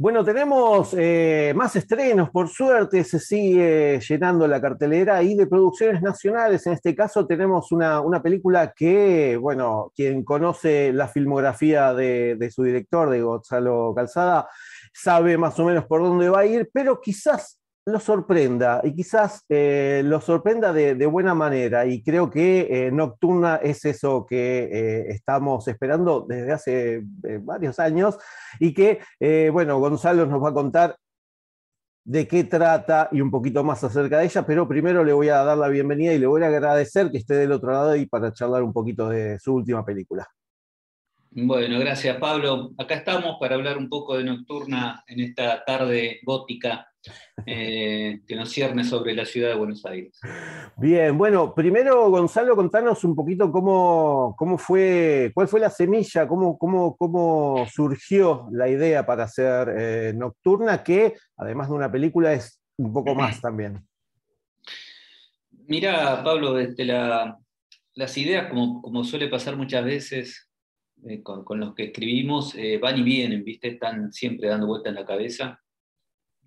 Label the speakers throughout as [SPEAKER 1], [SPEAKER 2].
[SPEAKER 1] Bueno, tenemos eh, más estrenos, por suerte, se sigue llenando la cartelera y de producciones nacionales. En este caso tenemos una, película que, bueno, quien conoce la filmografía de, de, su director, de Gonzalo Calzada, sabe más o menos por dónde va a ir, pero quizás lo sorprenda y quizás eh, lo sorprenda de, buena manera y creo que eh, Nocturna es eso que eh, estamos esperando desde hace varios años y que, bueno, Gonzalo nos va a contar de qué trata y un poquito más acerca de ella, pero primero le voy a dar la bienvenida y le voy a agradecer que esté del otro lado y para charlar un poquito de su última película.
[SPEAKER 2] Bueno, gracias Pablo. Acá estamos para hablar un poco de Nocturna en esta tarde gótica eh, que nos cierne sobre la ciudad de Buenos Aires.
[SPEAKER 1] Bien, bueno, primero Gonzalo, contanos un poquito cómo, cómo fue, cuál fue la semilla, cómo, cómo, cómo surgió la idea para hacer eh, Nocturna, que además de una película es un poco más también.
[SPEAKER 2] Mira, Pablo, desde las ideas, como, como suele pasar muchas veces, eh, con, los que escribimos eh, van y vienen, ¿viste? Están siempre dando vuelta en la cabeza.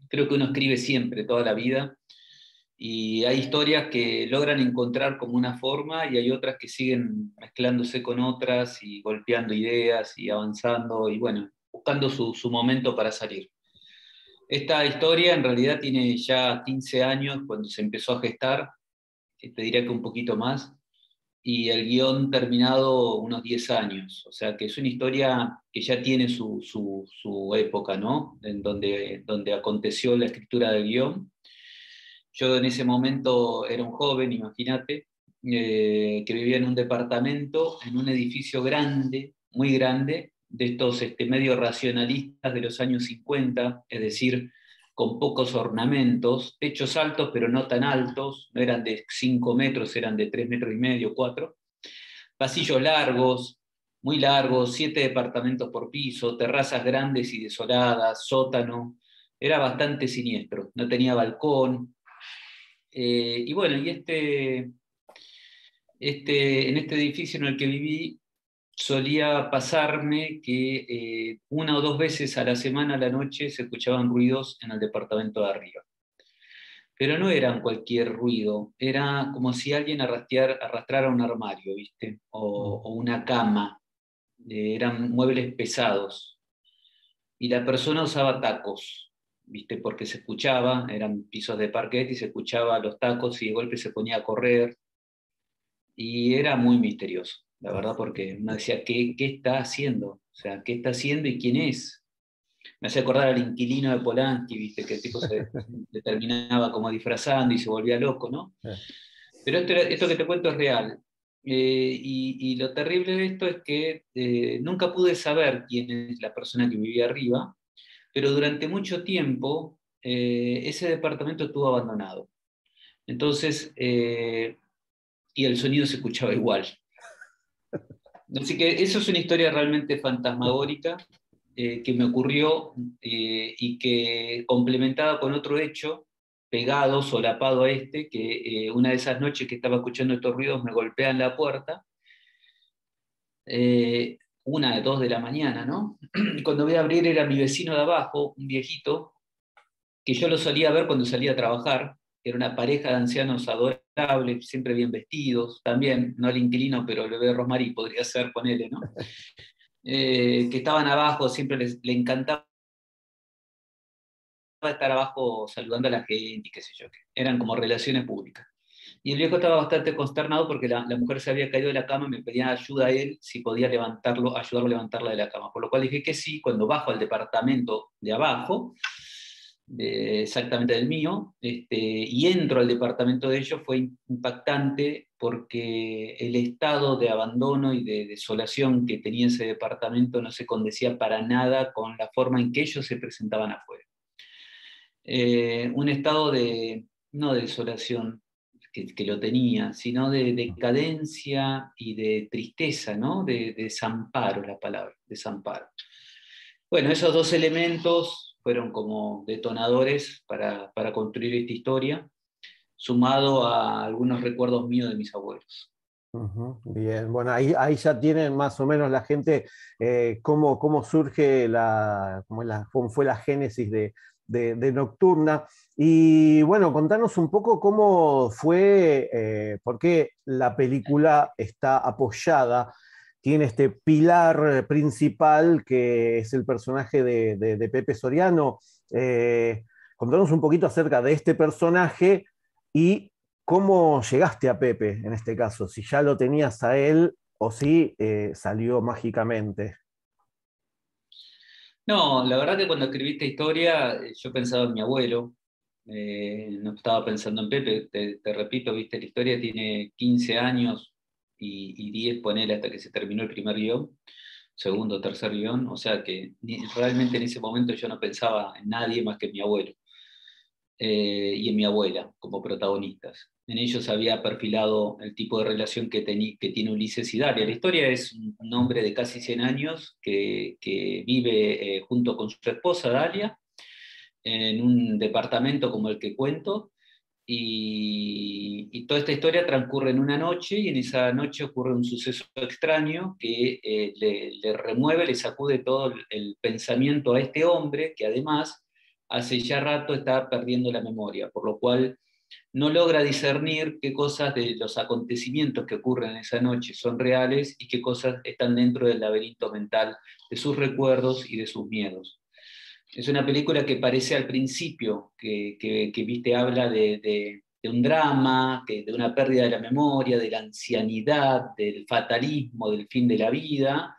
[SPEAKER 2] Creo que uno escribe siempre, toda la vida, y hay historias que logran encontrar como una forma y hay otras que siguen mezclándose con otras y golpeando ideas y avanzando y bueno, buscando su, su momento para salir. Esta historia en realidad tiene ya 15 años cuando se empezó a gestar, te diría que un poquito más, y el guion terminado unos 10 años. O sea que es una historia que ya tiene su, su, época, ¿no? En donde, donde aconteció la escritura del guion. Yo en ese momento era un joven, imagínate, eh, que vivía en un departamento, en un edificio grande, muy grande, de estos este, medios racionalistas de los años 50, es decir, con pocos ornamentos, techos altos pero no tan altos, no eran de 5 metros, eran de 3 metros y medio, 4, pasillos largos, muy largos, siete departamentos por piso, terrazas grandes y desoladas, sótano, era bastante siniestro, no tenía balcón. Eh, y bueno, y este, este, en este edificio en el que viví solía pasarme que eh, una o dos veces a la semana a la noche se escuchaban ruidos en el departamento de arriba. Pero no eran cualquier ruido, era como si alguien arrastrara un armario, ¿viste? O, una cama. Eh, eran muebles pesados. Y la persona usaba tacos, ¿viste? Porque se escuchaba, eran pisos de parquet y se escuchaba los tacos y de golpe se ponía a correr. Y era muy misterioso la verdad, porque me decía, ¿qué, ¿qué, está haciendo? O sea, ¿qué está haciendo y quién es? Me hace acordar al inquilino de Polanski, viste, que el tipo se terminaba como disfrazando y se volvía loco, ¿no? Pero esto, esto que te cuento es real. Eh, y, lo terrible de esto es que eh, nunca pude saber quién es la persona que vivía arriba, pero durante mucho tiempo eh, ese departamento estuvo abandonado. Entonces, y el sonido se escuchaba igual. Así que eso es una historia realmente fantasmagórica eh, que me ocurrió eh, y que complementada con otro hecho, pegado, solapado a este, que eh, una de esas noches que estaba escuchando estos ruidos me golpean la puerta, una de dos de la mañana, ¿no? Y cuando voy a abrir era mi vecino de abajo, un viejito, que yo lo solía ver cuando salía a trabajar, era una pareja de ancianos adorables, siempre bien vestidos, también, no el inquilino, pero le veo Rosmarí, podría ser, ponele, ¿no? Eh, que estaban abajo, siempre les, le encantaba estar abajo saludando a la gente y qué sé yo, eran como relaciones públicas. Y el viejo estaba bastante consternado porque la, la, mujer se había caído de la cama y me pedía ayuda a él si podía levantarlo, ayudarlo a levantarla de la cama. Por lo cual dije que sí, cuando bajo al departamento de abajo, exactamente del mío, este, y entro al departamento de ellos, fue impactante porque el estado de abandono y de desolación que tenía ese departamento no se condecía para nada con la forma en que ellos se presentaban afuera. Eh, un estado de, no de desolación, que, lo tenía, sino de decadencia y de tristeza, ¿no? de, de desamparo, la palabra, desamparo. Bueno, esos dos elementos fueron como detonadores para, construir esta historia, sumado a algunos recuerdos míos de mis abuelos.
[SPEAKER 1] bien, bueno, ahí, ahí ya tienen más o menos la gente eh, cómo, cómo, surge la cómo, la, cómo fue la génesis de, de, Nocturna. Y bueno, contanos un poco cómo fue, eh, por qué la película está apoyada, tiene este pilar principal que es el personaje de, Pepe Soriano. Eh, contanos un poquito acerca de este personaje y cómo llegaste a Pepe en este caso, si ya lo tenías a él o si eh, salió mágicamente.
[SPEAKER 2] No, la verdad que cuando escribí esta historia eh, yo pensaba en mi abuelo, eh, no estaba pensando en Pepe, te, repito, viste, la historia tiene 15 años y, y 10, ponele hasta que se terminó el primer guion, segundo, tercer guion, o sea que realmente en ese momento yo no pensaba en nadie más que en mi abuelo. Eh, y en mi abuela como protagonistas. En ellos había perfilado el tipo de relación que, que tiene Ulises y Dalia. La historia es un hombre de casi 100 años que, vive eh, junto con su esposa Dalia en un departamento como el que cuento. Y, toda esta historia transcurre en una noche y en esa noche ocurre un suceso extraño que eh, le, remueve, le sacude todo el pensamiento a este hombre que además hace ya rato está perdiendo la memoria, por lo cual no logra discernir qué cosas de los acontecimientos que ocurren esa noche son reales y qué cosas están dentro del laberinto mental de sus recuerdos y de sus miedos. Es una película que parece al principio, que, que, viste, habla de, de, un drama, que, de una pérdida de la memoria, de la ancianidad, del fatalismo, del fin de la vida,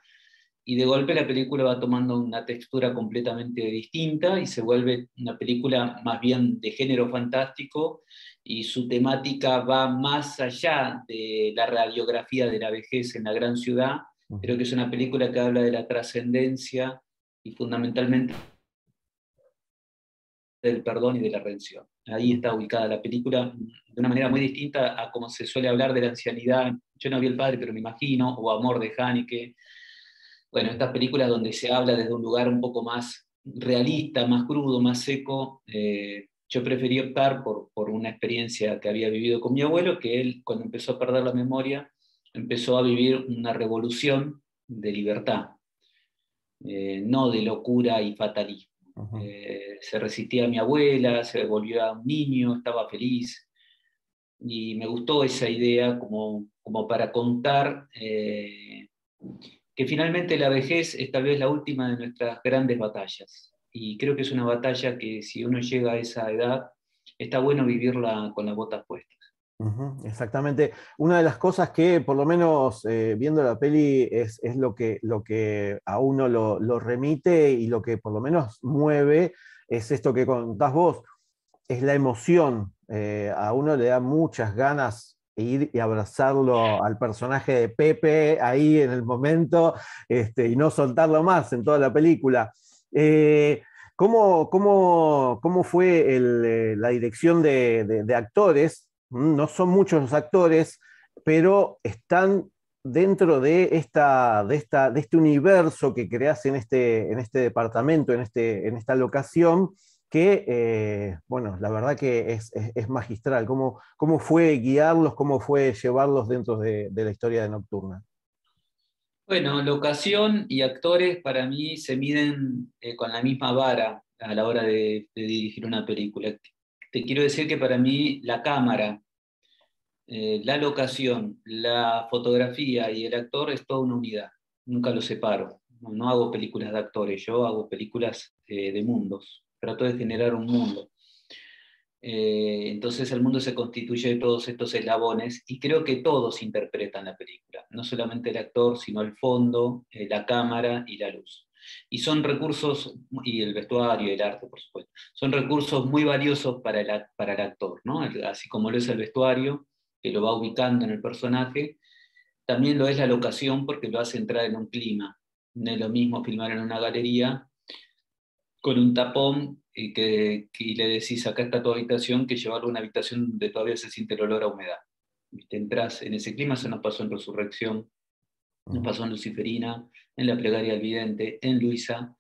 [SPEAKER 2] y de golpe la película va tomando una textura completamente distinta y se vuelve una película más bien de género fantástico y su temática va más allá de la radiografía de la vejez en la gran ciudad. Creo que es una película que habla de la trascendencia y fundamentalmente del perdón y de la redención. Ahí está ubicada la película de una manera muy distinta a como se suele hablar de la ancianidad. Yo no vi el padre, pero me imagino, o Amor de Haneke, bueno, estas películas donde se habla desde un lugar un poco más realista, más crudo, más seco, eh, yo preferí optar por, por, una experiencia que había vivido con mi abuelo, que él cuando empezó a perder la memoria, empezó a vivir una revolución de libertad, eh, no de locura y fatalismo. Eh, se resistía a mi abuela, se volvió a un niño, estaba feliz, y me gustó esa idea como, como para contar que finalmente la vejez es tal vez la última de nuestras grandes batallas. Y creo que es una batalla que si uno llega a esa edad, está bueno vivirla con las botas puestas.
[SPEAKER 1] Exactamente. Una de las cosas que, por lo menos eh, viendo la peli, es, lo, que, a uno lo, remite y lo que por lo menos mueve, es esto que contás vos, es la emoción. Eh, a uno le da muchas ganas ir y abrazarlo al personaje de Pepe ahí en el momento este, y no soltarlo más en toda la película. Eh, ¿cómo, fue eh, la dirección de, actores? Mm, no son muchos los actores, pero están dentro de, esta, de, esta, de este universo que creas en este, en este departamento, en, este, en esta locación, que, eh, bueno, la verdad que es, magistral. ¿Cómo, ¿Cómo, fue guiarlos, cómo fue llevarlos dentro de, la historia de Nocturna?
[SPEAKER 2] Bueno, locación y actores para mí se miden eh, con la misma vara a la hora de, dirigir una película. Te quiero decir que para mí la cámara, eh, la locación, la fotografía y el actor es toda una unidad. Nunca lo separo. No, hago películas de actores, yo hago películas de mundos trató de generar un mundo. Eh, entonces el mundo se constituye de todos estos eslabones y creo que todos interpretan la película, no solamente el actor, sino el fondo, eh, la cámara y la luz. Y son recursos, y el vestuario y el arte, por supuesto, son recursos muy valiosos para el, para el actor, ¿no? así como lo es el vestuario, que lo va ubicando en el personaje, también lo es la locación porque lo hace entrar en un clima. No es lo mismo filmar en una galería con un tapón y, que, le decís, acá está tu habitación, que llevarlo a una habitación donde todavía se siente el olor a humedad. Te entras en ese clima, se nos pasó en Resurrección, nos pasó en Luciferina, en La Plegaria del Vidente, en Luisa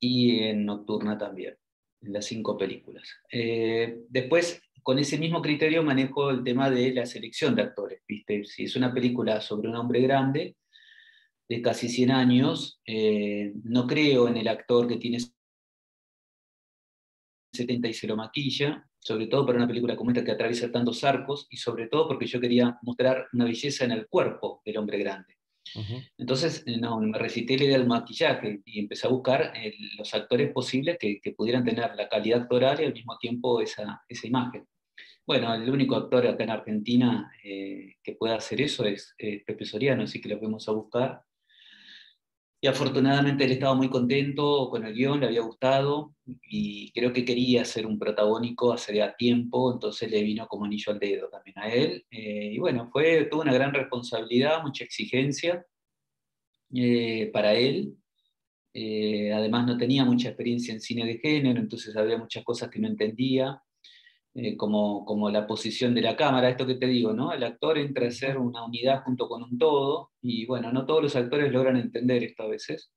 [SPEAKER 2] y en Nocturna también, en las cinco películas. Eh, después, con ese mismo criterio manejo el tema de la selección de actores, ¿viste? Si es una película sobre un hombre grande, de casi 100 años, eh, no creo en el actor que tiene 70 y se lo maquilla, sobre todo para una película como esta que atraviesa tantos arcos, y sobre todo porque yo quería mostrar una belleza en el cuerpo del hombre grande. Entonces, eh, no, me recité la idea del maquillaje y empecé a buscar eh, los actores posibles que, pudieran tener la calidad actoral y al mismo tiempo esa, esa imagen. Bueno, el único actor acá en Argentina eh, que pueda hacer eso es Pepe Soriano, así que lo fuimos a buscar. Y afortunadamente él estaba muy contento con el guion, le había gustado y creo que quería ser un protagónico hace ya tiempo, entonces le vino como anillo al dedo también a él. Eh, y bueno, fue, tuvo una gran responsabilidad, mucha exigencia eh, para él. además no tenía mucha experiencia en cine de género, entonces había muchas cosas que no entendía. Eh, como, como, la posición de la cámara, esto que te digo, ¿no? El actor entra a ser una unidad junto con un todo, y bueno, no todos los actores logran entender esto a veces.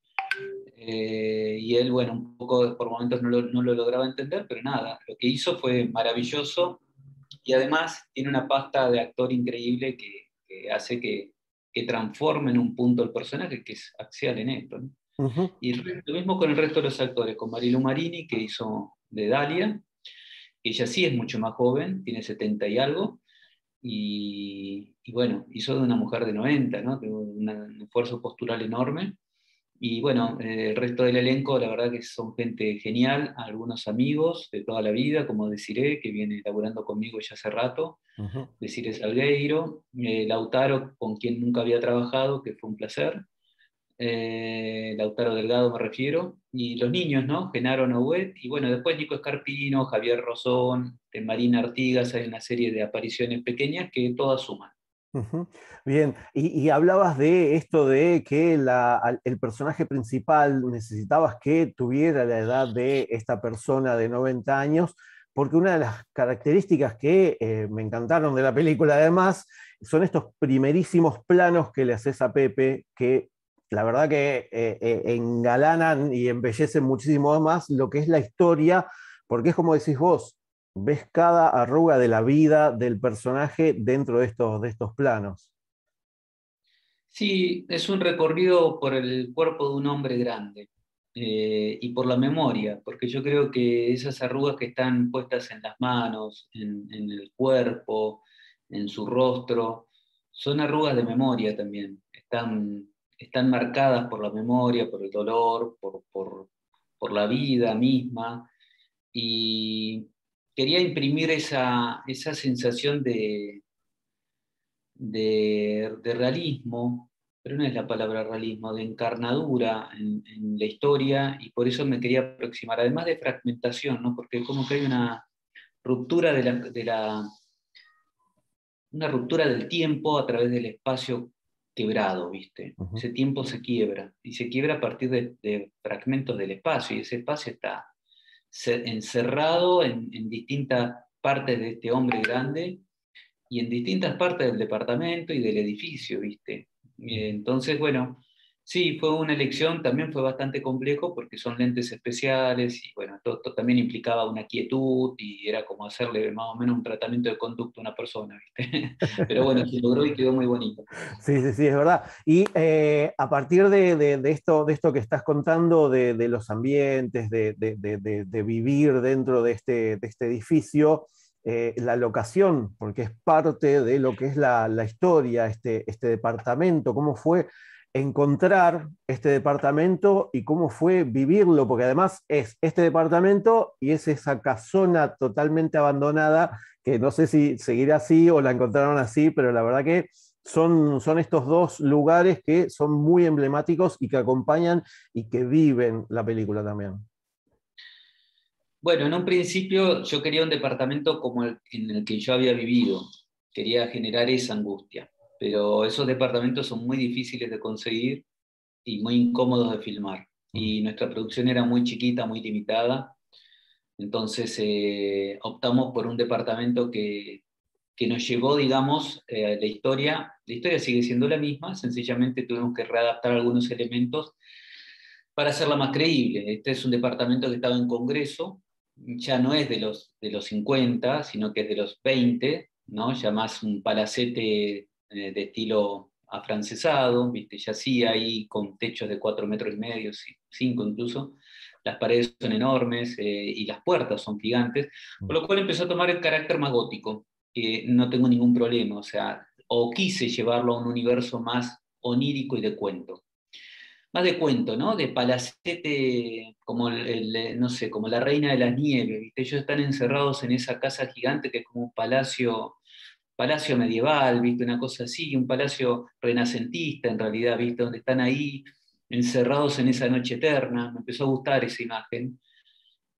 [SPEAKER 2] Eh, y él, bueno, un poco por momentos no lo, no lo, lograba entender, pero nada, lo que hizo fue maravilloso y además tiene una pasta de actor increíble que, que hace que, que, transforme en un punto el personaje, que es axial en esto. ¿no? Y lo mismo con el resto de los actores, con Marilu Marini, que hizo de Dalia, ella sí es mucho más joven, tiene 70 y algo, y, bueno, hizo de una mujer de 90, ¿no? un esfuerzo postural enorme. Y bueno, eh, el resto del elenco, la verdad que son gente genial, algunos amigos de toda la vida, como Desiree, que viene laburando conmigo ya hace rato, uh Desiree Salgueiro, eh, Lautaro, con quien nunca había trabajado, que fue un placer, eh, Lautaro Delgado me refiero, y los niños, ¿no? Genaro Nouet, y bueno, después Nico Escarpino, Javier Rosón, Marina Artigas, hay una serie de apariciones pequeñas que todas suman.
[SPEAKER 1] Bien, y, hablabas de esto de que el personaje principal necesitabas que tuviera la edad de esta persona de 90 años, porque una de las características que eh, me encantaron de la película además son estos primerísimos planos que le haces a Pepe, que la verdad que eh, eh, engalanan y embellecen muchísimo más lo que es la historia, porque es como decís vos, ves cada arruga de la vida del personaje dentro de estos, de estos planos.
[SPEAKER 2] Sí, es un recorrido por el cuerpo de un hombre grande eh, y por la memoria, porque yo creo que esas arrugas que están puestas en las manos, en, en el cuerpo, en su rostro, son arrugas de memoria también. Están están marcadas por la memoria, por el dolor, por, por, la vida misma, y quería imprimir esa, esa sensación de, de, realismo, pero no es la palabra realismo, de encarnadura en, la historia, y por eso me quería aproximar, además de fragmentación, ¿no? porque como que hay una ruptura de la, de la una ruptura del tiempo a través del espacio quebrado, ¿viste? Ese tiempo se quiebra y se quiebra a partir de, fragmentos del espacio y ese espacio está encerrado en, en, distintas partes de este hombre grande y en distintas partes del departamento y del edificio, ¿viste? Entonces, bueno, Sí, fue una elección, también fue bastante complejo porque son lentes especiales y bueno, esto, también implicaba una quietud y era como hacerle más o menos un tratamiento de conducto a una persona, ¿viste? Pero bueno, se logró y quedó muy bonito.
[SPEAKER 1] Sí, sí, sí, es verdad. Y eh, a partir de, esto, de esto que estás contando, de, los ambientes, de, vivir dentro de este, este edificio, eh, la locación, porque es parte de lo que es la, la historia, este, este departamento, cómo fue encontrar este departamento y cómo fue vivirlo, porque además es este departamento y es esa casona totalmente abandonada, que no sé si seguirá así o la encontraron así, pero la verdad que son, son estos dos lugares que son muy emblemáticos y que acompañan y que viven la película también.
[SPEAKER 2] Bueno, en un principio yo quería un departamento como el en el que yo había vivido, quería generar esa angustia pero esos departamentos son muy difíciles de conseguir y muy incómodos de filmar. Y nuestra producción era muy chiquita, muy limitada, entonces eh, optamos por un departamento que, que nos llevó, digamos, eh, la historia. La historia sigue siendo la misma, sencillamente tuvimos que readaptar algunos elementos para hacerla más creíble. Este es un departamento que estaba en Congreso, ya no es de los, de los 50, sino que es de los 20, ¿no? ya más un palacete de estilo afrancesado, ¿viste? ya sí ahí con techos de cuatro metros y medio, cinco incluso, las paredes son enormes y las puertas son gigantes, por lo cual empezó a tomar el carácter más gótico, que no tengo ningún problema, o sea, o quise llevarlo a un universo más onírico y de cuento. Más de cuento, ¿no? De palacete, como, el, no sé, como la reina de las nieves, ¿viste? Ellos están encerrados en esa casa gigante que es como un palacio, palacio medieval, ¿viste? Una cosa así, un palacio renacentista en realidad, ¿viste? Donde están ahí encerrados en esa noche eterna. Me empezó a gustar esa imagen.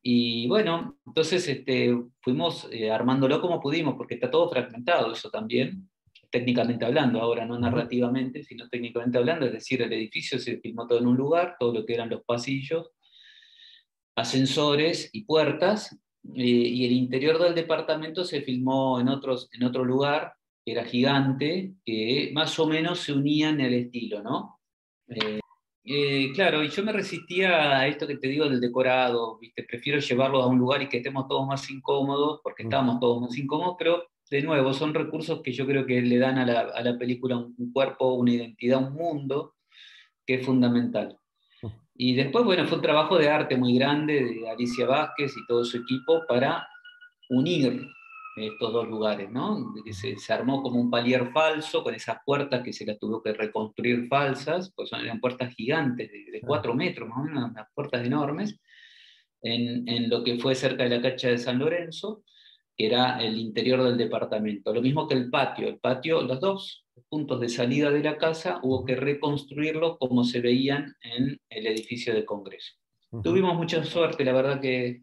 [SPEAKER 2] Y bueno, entonces este, fuimos eh, armándolo como pudimos, porque está todo fragmentado eso también técnicamente hablando, ahora no narrativamente, sino técnicamente hablando, es decir, el edificio se filmó todo en un lugar, todo lo que eran los pasillos, ascensores y puertas, y el interior del departamento se filmó en, otros, en otro lugar, que era gigante, que más o menos se unía en el estilo, ¿no? Eh, eh, claro, y yo me resistía a esto que te digo del decorado, ¿viste? prefiero llevarlo a un lugar y que estemos todos más incómodos, porque estábamos todos más incómodos, pero de nuevo, son recursos que yo creo que le dan a la, película un, cuerpo, una identidad, un mundo que es fundamental. Y después, bueno, fue un trabajo de arte muy grande de Alicia Vázquez y todo su equipo para unir estos dos lugares, ¿no? Se, se, armó como un palier falso con esas puertas que se las tuvo que reconstruir falsas, pues eran puertas gigantes de, cuatro metros, más o menos, unas puertas enormes, en, en, lo que fue cerca de la cacha de San Lorenzo, que era el interior del departamento. Lo mismo que el patio. El patio, los dos puntos de salida de la casa, hubo que reconstruirlos como se veían en el edificio de Congreso. Tuvimos mucha suerte, la verdad que,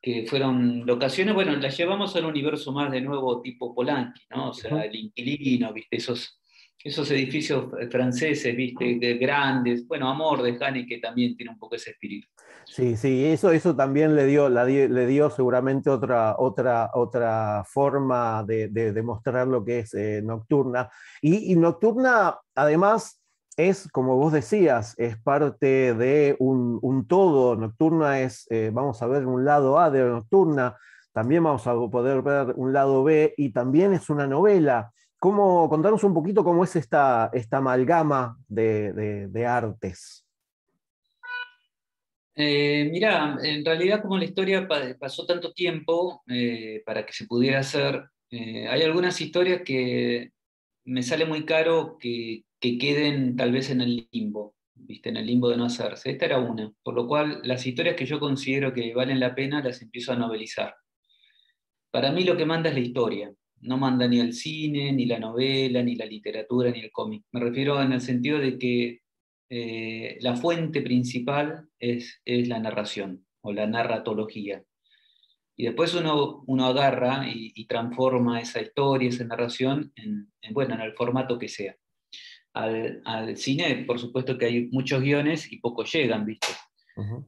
[SPEAKER 2] que, fueron locaciones, bueno, las llevamos al universo más de nuevo tipo Polanqui, ¿no? O sea, el inquilino, ¿viste? Esos, esos edificios franceses, ¿viste? De grandes, bueno, Amor de que también tiene un poco ese espíritu.
[SPEAKER 1] Sí, sí, eso, eso también le dio, le dio seguramente otra, otra, otra forma de, demostrar lo que es eh, Nocturna. Y, Nocturna, además, es, como vos decías, es parte de un, todo. Nocturna es, eh, vamos a ver un lado A de Nocturna, también vamos a poder ver un lado B y también es una novela. ¿Cómo, contanos un poquito cómo es esta, esta amalgama de, de artes?
[SPEAKER 2] Eh, en realidad como la historia pasó tanto tiempo eh, para que se pudiera hacer, eh, hay algunas historias que me sale muy caro que, queden tal vez en el limbo, ¿viste? en el limbo de no hacerse. Esta era una, por lo cual las historias que yo considero que valen la pena las empiezo a novelizar. Para mí lo que manda es la historia, no manda ni el cine, ni la novela, ni la literatura, ni el cómic. Me refiero en el sentido de que eh, la fuente principal es, es, la narración o la narratología. Y después uno, uno agarra y, transforma esa historia, esa narración, en, bueno, en el formato que sea. Al, al, cine, por supuesto que hay muchos guiones y pocos llegan, ¿viste?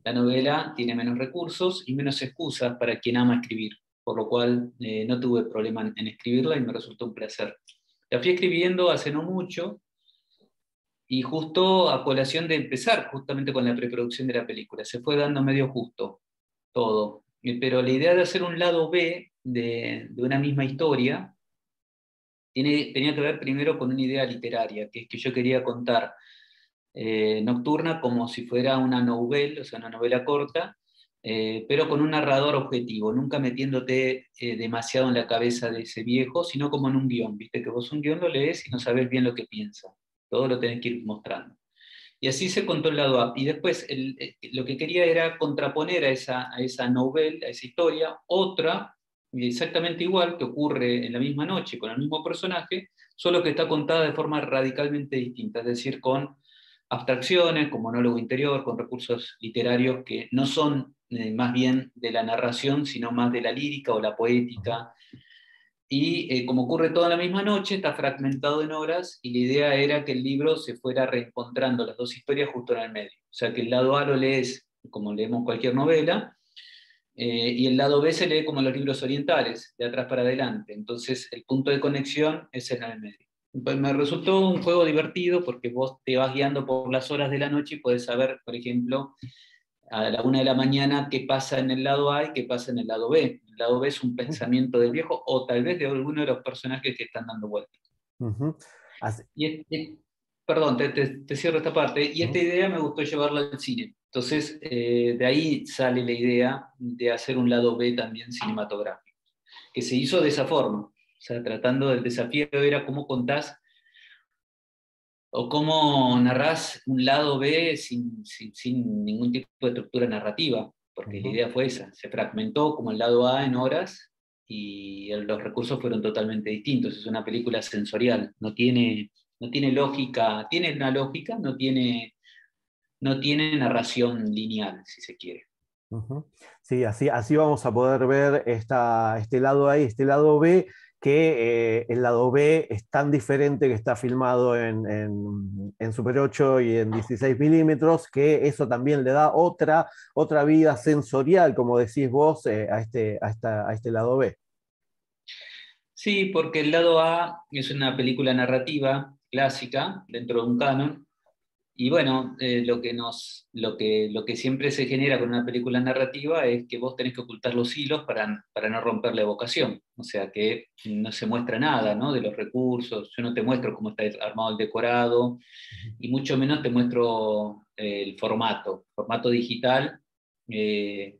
[SPEAKER 2] La novela tiene menos recursos y menos excusas para quien ama escribir, por lo cual eh, no tuve problema en escribirla y me resultó un placer. La fui escribiendo hace no mucho, y justo a colación de empezar justamente con la preproducción de la película. Se fue dando medio justo todo. Pero la idea de hacer un lado B de, una misma historia tenía que ver primero con una idea literaria, que es que yo quería contar eh, Nocturna como si fuera una novela, o sea, una novela corta, eh, pero con un narrador objetivo, nunca metiéndote eh, demasiado en la cabeza de ese viejo, sino como en un guion, viste que vos un guion lo lees y no sabes bien lo que piensa. Todo lo tenés que ir mostrando. Y así se contó el lado A. Y después eh, lo que quería era contraponer a esa, a novela, a esa historia, otra exactamente igual que ocurre en la misma noche con el mismo personaje, solo que está contada de forma radicalmente distinta, es decir, con abstracciones, con monólogo interior, con recursos literarios que no son eh, más bien de la narración, sino más de la lírica o la poética, y eh, como ocurre toda la misma noche, está fragmentado en horas y la idea era que el libro se fuera reencontrando las dos historias justo en el medio. O sea, que el lado A lo lees como leemos cualquier novela eh, y el lado B se lee como los libros orientales, de atrás para adelante. Entonces el punto de conexión es en el medio. Pues me resultó un juego divertido porque vos te vas guiando por las horas de la noche y puedes saber, por ejemplo, a la una de la mañana qué pasa en el lado A y qué pasa en el lado B. El lado B es un pensamiento del viejo o tal vez de alguno de los personajes que están dando vueltas. perdón, te, cierro esta parte. Y esta idea me gustó llevarla al cine. Entonces, eh, de ahí sale la idea de hacer un lado B también cinematográfico, que se hizo de esa forma. O sea, tratando del desafío era cómo contás o cómo narrás un lado B sin, sin, ningún tipo de estructura narrativa, porque la idea fue esa, se fragmentó como el lado A en horas y los recursos fueron totalmente distintos, es una película sensorial, no tiene, no tiene lógica, tiene una lógica, no tiene, no tiene narración lineal, si se quiere.
[SPEAKER 1] Sí, así, así vamos a poder ver esta, este lado A y este lado B que eh, el lado B es tan diferente que está filmado en, Super 8 y en 16 milímetros, que eso también le da otra, otra vida sensorial, como decís vos, eh, a, este, a, a este lado B.
[SPEAKER 2] Sí, porque el lado A es una película narrativa clásica dentro de un canon, y bueno, eh, lo, que siempre se genera con una película narrativa es que vos tenés que ocultar los hilos para, no romper la evocación. O sea, que no se muestra nada ¿no? de los recursos, yo no te muestro cómo está armado el decorado, y mucho menos te muestro eh, el formato. Formato digital, eh,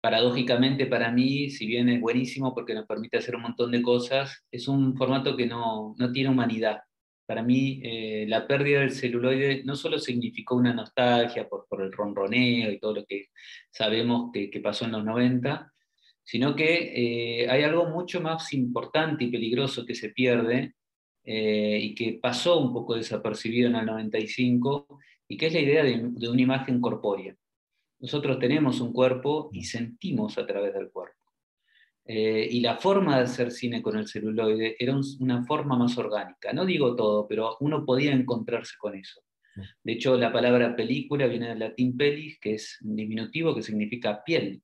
[SPEAKER 2] paradójicamente para mí, si bien es buenísimo porque nos permite hacer un montón de cosas, es un formato que no tiene humanidad para mí eh, la pérdida del celuloide no solo significó una nostalgia por, el ronroneo y todo lo que sabemos que, que pasó en los 90, sino que eh, hay algo mucho más importante y peligroso que se pierde eh, y que pasó un poco desapercibido en el 95, y que es la idea de, de una imagen corpórea. Nosotros tenemos un cuerpo y sentimos a través del cuerpo. Eh, y la forma de hacer cine con el celuloide era una forma más orgánica. No digo todo, pero uno podía encontrarse con eso. De hecho, la palabra película viene del latín pelis, que es un diminutivo que significa piel.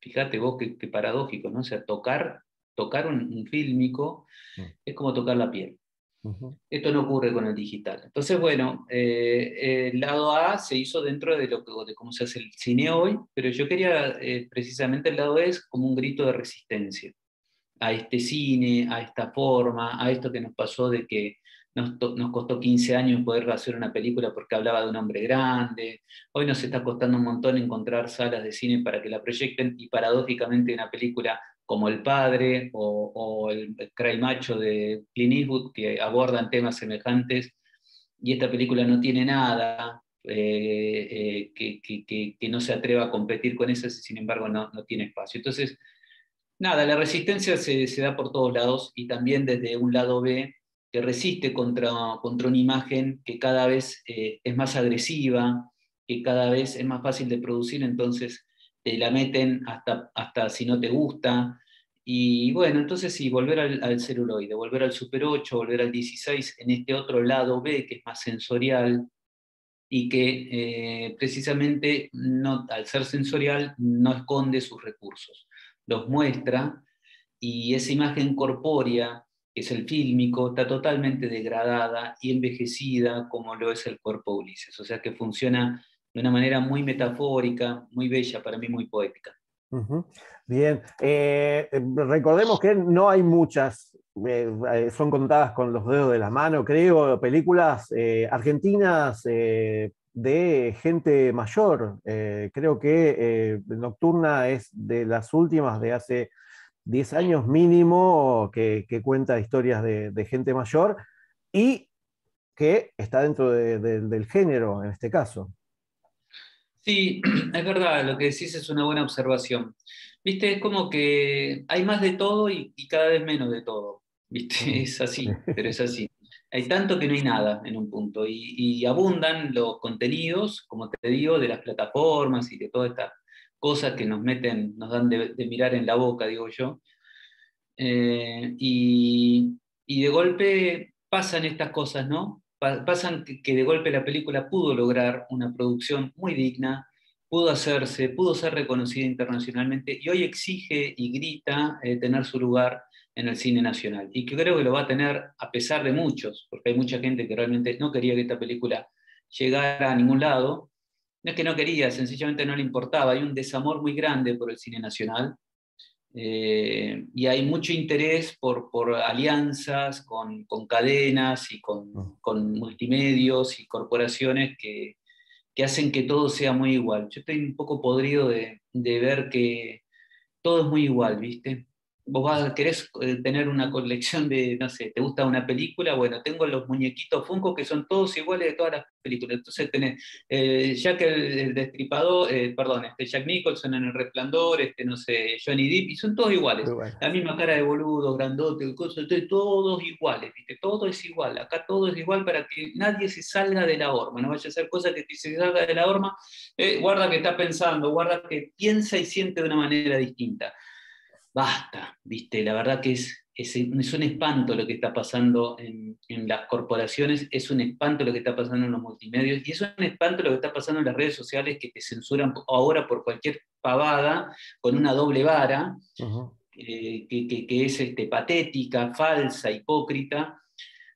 [SPEAKER 2] Fíjate vos qué, paradójico, ¿no? O sea, tocar, tocar un, fílmico es como tocar la piel. Esto no ocurre con el digital. Entonces, bueno, eh, el lado A se hizo dentro de, lo de cómo se hace el cine hoy, pero yo quería eh, precisamente el lado es como un grito de resistencia a este cine, a esta forma, a esto que nos pasó de que nos, nos, costó 15 años poder hacer una película porque hablaba de un hombre grande. Hoy nos está costando un montón encontrar salas de cine para que la proyecten y paradójicamente una película como El Padre o, El Cry Macho de Clint Eastwood, que abordan temas semejantes, y esta película no tiene nada eh, eh, que, no se atreva a competir con esas sin embargo no, tiene espacio. Entonces, nada, la resistencia se, da por todos lados y también desde un lado B que resiste contra, contra una imagen que cada vez eh, es más agresiva, que cada vez es más fácil de producir, entonces te la meten hasta, hasta si no te gusta, y bueno, entonces sí, volver al, celuloide, volver al Super 8, volver al 16 en este otro lado B que es más sensorial y que eh, precisamente no, al ser sensorial no esconde sus recursos, los muestra y esa imagen corpórea, que es el fílmico, está totalmente degradada y envejecida como lo es el cuerpo Ulises, o sea que funciona de una manera muy metafórica, muy bella, para mí muy poética.
[SPEAKER 1] Bien, eh, recordemos que no hay muchas, eh, eh, son contadas con los dedos de la mano, creo, películas argentinas de gente mayor. creo que Nocturna es de las últimas de hace 10 años mínimo que, cuenta historias de, gente mayor y que está dentro del género en este caso.
[SPEAKER 2] Sí, es verdad, lo que decís es una buena observación. Viste, es como que hay más de todo y, cada vez menos de todo. Viste, es así, pero es así. Hay tanto que no hay nada en un punto y, abundan los contenidos, como te digo, de las plataformas y de todas estas cosas que nos meten, nos dan de, mirar en la boca, digo yo. Eh, y, y de golpe pasan estas cosas, ¿no? Pasan que de golpe la película pudo lograr una producción muy digna, pudo hacerse, pudo ser reconocida internacionalmente y hoy exige y grita eh, tener su lugar en el cine nacional. Y que creo que lo va a tener a pesar de muchos, porque hay mucha gente que realmente no quería que esta película llegara a ningún lado. No es que no quería, sencillamente no le importaba. Hay un desamor muy grande por el cine nacional. Eh, y hay mucho interés por, por alianzas con, con, cadenas y con, mm. con, multimedios y corporaciones que, que, hacen que todo sea muy igual. Yo estoy un poco podrido de, de ver que todo es muy igual, ¿viste? Vos vas, querés eh, tener una colección de, no sé, te gusta una película, bueno, tengo los muñequitos Funko que son todos iguales de todas las películas. Entonces tenés eh, Jack el, Destripador, eh, perdón, este Jack Nicholson en El Resplandor, este, no sé, Johnny Depp, y son todos iguales. La misma cara de boludo, grandote, cosas, todos iguales, ¿viste? Todo es igual. Acá todo es igual para que nadie se salga de la horma. No vaya a ser cosas que si se salga de la horma, guarda que está pensando, guarda que piensa y siente de una manera distinta basta, ¿viste? La verdad que es, es, un espanto lo que está pasando en, las corporaciones, es un espanto lo que está pasando en los multimedios y es un espanto lo que está pasando en las redes sociales que te censuran ahora por cualquier pavada con una doble vara, eh, que, es este, patética, falsa, hipócrita.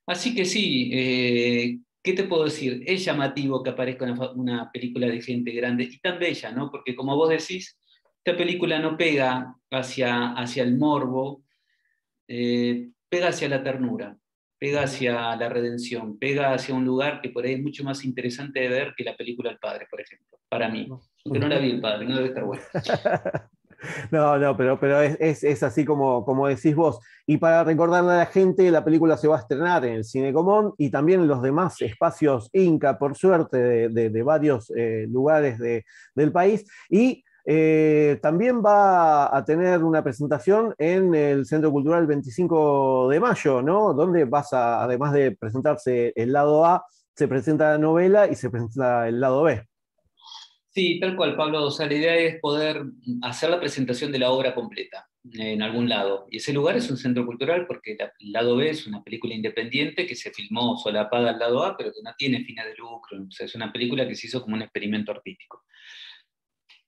[SPEAKER 2] Así que sí, eh, ¿qué te puedo decir? Es llamativo que aparezca una, una película de gente grande y tan bella, ¿no? Porque como vos decís, esta película no pega hacia, hacia el morbo, eh, pega hacia la ternura, pega hacia la redención, pega hacia un lugar que por ahí es mucho más interesante de ver que la película El Padre, por ejemplo, para mí. Porque no la vi El Padre, no debe estar buena.
[SPEAKER 1] No, no, pero, pero es, es, así como, como decís vos. Y para recordarle a la gente, la película se va a estrenar en el Cine Común y también en los demás espacios Inca, por suerte, de, de, varios eh, lugares de, del país. Y eh, también va a tener una presentación en el Centro Cultural 25 de mayo, ¿no? Donde vas a, además de presentarse el lado A, se presenta la novela y se presenta el lado B.
[SPEAKER 2] Sí, tal cual, Pablo. O sea, la idea es poder hacer la presentación de la obra completa en algún lado. Y ese lugar es un centro cultural porque el lado B es una película independiente que se filmó solapada al lado A, pero que no tiene fines de lucro. O sea, es una película que se hizo como un experimento artístico.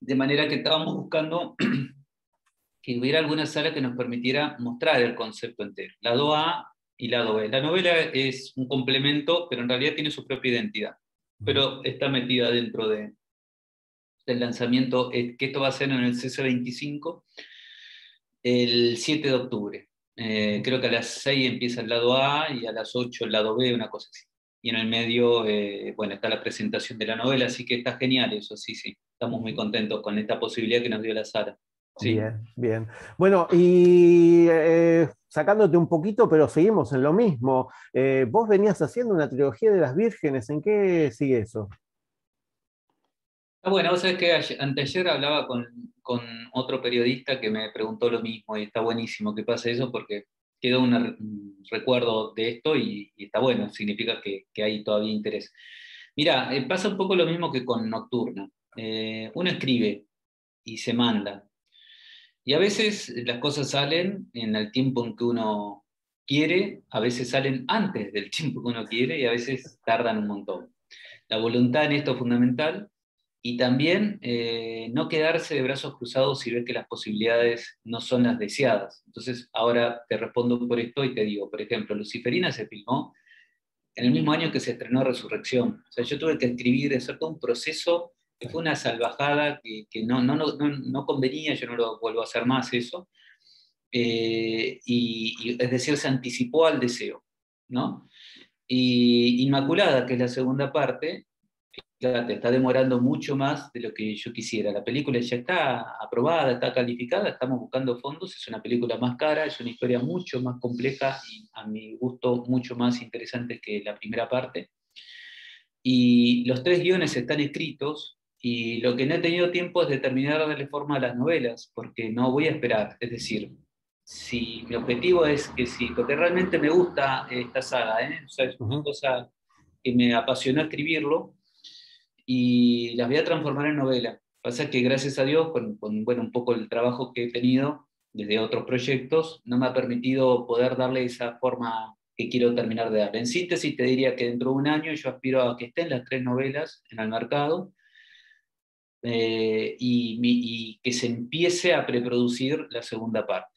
[SPEAKER 2] De manera que estábamos buscando que hubiera alguna sala que nos permitiera mostrar el concepto entero, lado A y lado B. La novela es un complemento, pero en realidad tiene su propia identidad, pero está metida dentro de, del lanzamiento, que esto va a ser en el CC25 el 7 de octubre. Eh, creo que a las 6 empieza el lado A y a las 8 el lado B, una cosa así. Y en el medio, eh, bueno, está la presentación de la novela, así que está genial eso, sí, sí estamos muy contentos con esta posibilidad que nos dio la Sara.
[SPEAKER 1] Bien, bien. Bueno, y eh, sacándote un poquito, pero seguimos en lo mismo. Eh, vos venías haciendo una trilogía de las vírgenes, ¿en qué sigue eso?
[SPEAKER 2] Ah, bueno, vos sabés que anteayer hablaba con, otro periodista que me preguntó lo mismo y está buenísimo que pase eso porque quedó un recuerdo de esto y, está bueno, significa que, hay todavía interés. Mira, eh, pasa un poco lo mismo que con Nocturna. Eh, uno escribe y se manda. Y a veces las cosas salen en el tiempo en que uno quiere, a veces salen antes del tiempo que uno quiere y a veces tardan un montón. La voluntad en esto es fundamental y también eh, no quedarse de brazos cruzados si ves que las posibilidades no son las deseadas. Entonces, ahora te respondo por esto y te digo, por ejemplo, Luciferina se filmó en el mismo año que se estrenó Resurrección. O sea, yo tuve que escribir, hacer todo un proceso fue una salvajada que, no, convenía, yo no lo vuelvo a hacer más eso, eh, y, es decir, se anticipó al deseo, ¿no? Y Inmaculada, que es la segunda parte, fíjate, está demorando mucho más de lo que yo quisiera. La película ya está aprobada, está calificada, estamos buscando fondos, es una película más cara, es una historia mucho más compleja y a mi gusto mucho más interesante que la primera parte. Y los tres guiones están escritos, y lo que no he tenido tiempo es de terminar de darle forma a las novelas, porque no voy a esperar. Es decir, si mi objetivo es que si, porque realmente me gusta esta saga, ¿eh? es una cosa que me apasionó escribirlo, y las voy a transformar en novela. Pasa que gracias a Dios, con, con, bueno, un poco el trabajo que he tenido desde otros proyectos, no me ha permitido poder darle esa forma que quiero terminar de darle. En síntesis, te diría que dentro de un año yo aspiro a que estén las tres novelas en el mercado, eh, y, que se empiece a preproducir la segunda parte.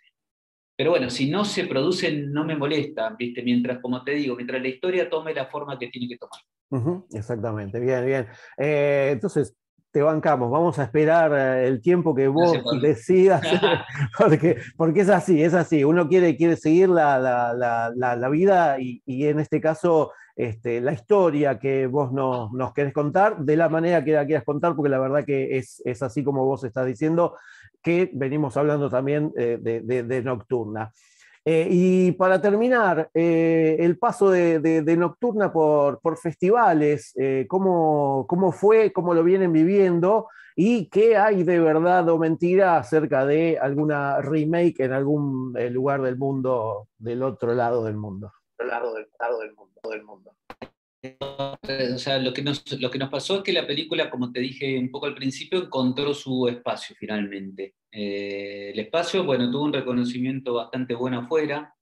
[SPEAKER 2] Pero bueno, si no se produce, no me molesta, ¿viste? Mientras, como te digo, mientras la historia tome la forma que tiene que tomar.
[SPEAKER 1] exactamente, bien, bien. Eh, entonces, te bancamos, vamos a esperar eh, el tiempo que vos decidas, porque, porque es así, es así, uno quiere, quiere seguir la, vida y, en este caso este, la historia que vos nos, nos, querés contar, de la manera que la quieras contar, porque la verdad que es, así como vos estás diciendo, que venimos hablando también eh, de Nocturna. Eh, y para terminar, eh, el paso de, Nocturna por, festivales, eh, ¿cómo, fue, cómo lo vienen viviendo y qué hay de verdad o mentira acerca de alguna remake en algún lugar del mundo, del otro lado del mundo.
[SPEAKER 2] Lado del, lado del mundo, del mundo. O sea, lo que, nos, lo que nos pasó es que la película, como te dije un poco al principio, encontró su espacio finalmente. Eh, el espacio, bueno, tuvo un reconocimiento bastante bueno afuera,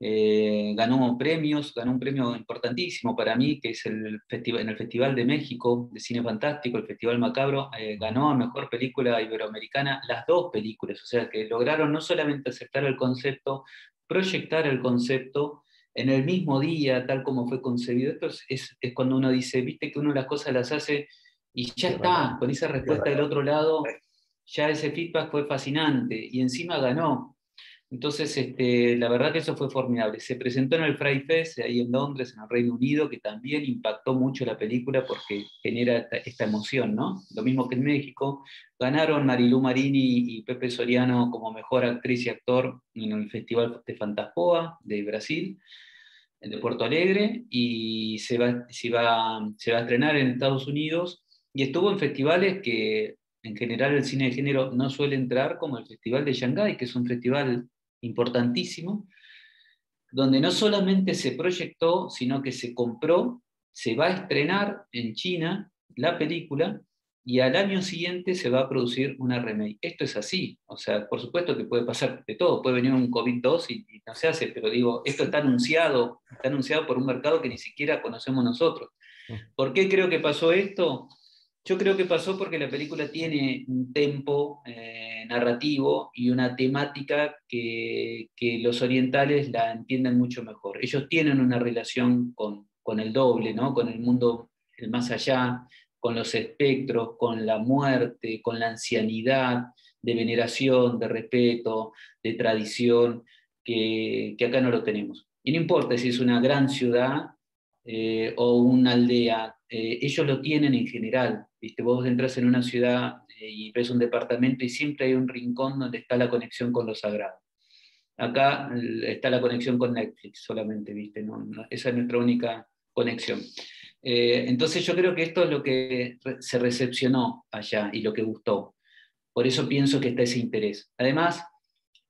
[SPEAKER 2] eh, ganó premios, ganó un premio importantísimo para mí, que es el en el Festival de México de Cine Fantástico, el Festival Macabro, eh, ganó a Mejor Película Iberoamericana las dos películas, o sea que lograron no solamente aceptar el concepto, proyectar el concepto, en el mismo día, tal como fue concebido. Esto es, cuando uno dice, viste que uno las cosas las hace y ya está, con esa respuesta del otro lado, ya ese feedback fue fascinante y encima ganó. Entonces, este, la verdad que eso fue formidable. Se presentó en el Fry Fest, ahí en Londres, en el Reino Unido, que también impactó mucho la película porque genera esta, emoción, ¿no? Lo mismo que en México. Ganaron Marilú Marini y Pepe Soriano como mejor actriz y actor en el Festival de Fantaspoa de Brasil, de Puerto Alegre, y se va, se, va, se va a estrenar en Estados Unidos. Y estuvo en festivales que en general el cine de género no suele entrar, como el Festival de Shanghái, que es un festival importantísimo, donde no solamente se proyectó, sino que se compró, se va a estrenar en China la película y al año siguiente se va a producir una remake. Esto es así, o sea, por supuesto que puede pasar de todo, puede venir un COVID-2 y, y, no se hace, pero digo, esto está anunciado, está anunciado por un mercado que ni siquiera conocemos nosotros. ¿Por qué creo que pasó esto? Yo creo que pasó porque la película tiene un tempo eh, narrativo y una temática que, los orientales la entienden mucho mejor. Ellos tienen una relación con, el doble, ¿no? con el mundo el más allá, con los espectros, con la muerte, con la ancianidad, de veneración, de respeto, de tradición, que, acá no lo tenemos. Y no importa si es una gran ciudad eh, o una aldea, eh, ellos lo tienen en general. ¿viste? Vos entras en una ciudad eh, y ves un departamento y siempre hay un rincón donde está la conexión con lo sagrado. Acá está la conexión con Netflix solamente, ¿viste? esa es nuestra única conexión. Eh, entonces yo creo que esto es lo que se recepcionó allá y lo que gustó. Por eso pienso que está ese interés. Además,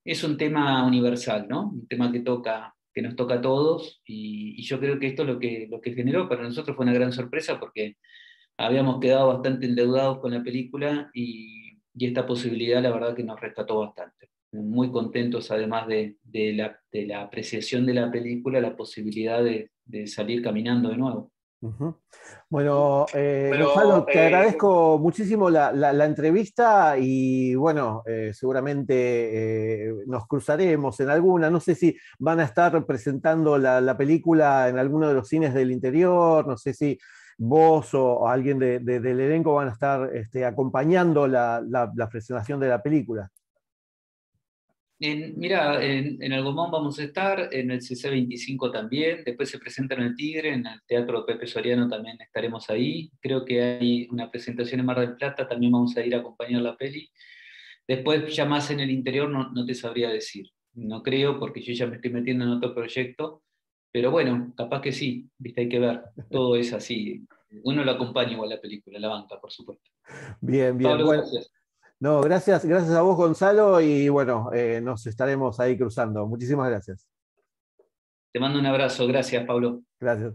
[SPEAKER 2] es un tema universal, ¿no? Un tema que toca que nos toca a todos y, yo creo que esto es lo que, lo que generó para nosotros fue una gran sorpresa porque habíamos quedado bastante endeudados con la película y, esta posibilidad la verdad que nos rescató bastante. Muy contentos además de, la, apreciación de la película, la posibilidad de, salir caminando de nuevo.
[SPEAKER 1] Bueno, eh, Gonzalo, te eh, agradezco muchísimo la, entrevista y bueno, eh, seguramente nos cruzaremos en alguna. No sé si van a estar presentando la, película en alguno de los cines del interior, no sé si vos o, alguien del elenco van a estar este, acompañando la, presentación de la película.
[SPEAKER 2] En, mira, en, en, Algomón vamos a estar, en el CC25 también, después se presenta en el Tigre, en el Teatro Pepe Soriano también estaremos ahí. Creo que hay una presentación en Mar del Plata, también vamos a ir a acompañar la peli. Después, ya más en el interior, no, no te sabría decir. No creo, porque yo ya me estoy metiendo en otro proyecto, pero bueno, capaz que sí, viste, hay que ver. Todo es así. Uno lo acompaña igual a la película, la banca, por supuesto.
[SPEAKER 1] Bien, bien. gracias. No, gracias, gracias a vos, Gonzalo, y bueno, eh, nos estaremos ahí cruzando. Muchísimas gracias.
[SPEAKER 2] Te mando un abrazo, gracias, Pablo.
[SPEAKER 1] Gracias.